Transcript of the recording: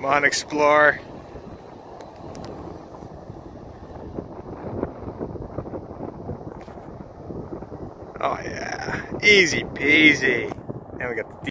Come on, explore. Oh yeah, easy peasy. And we got the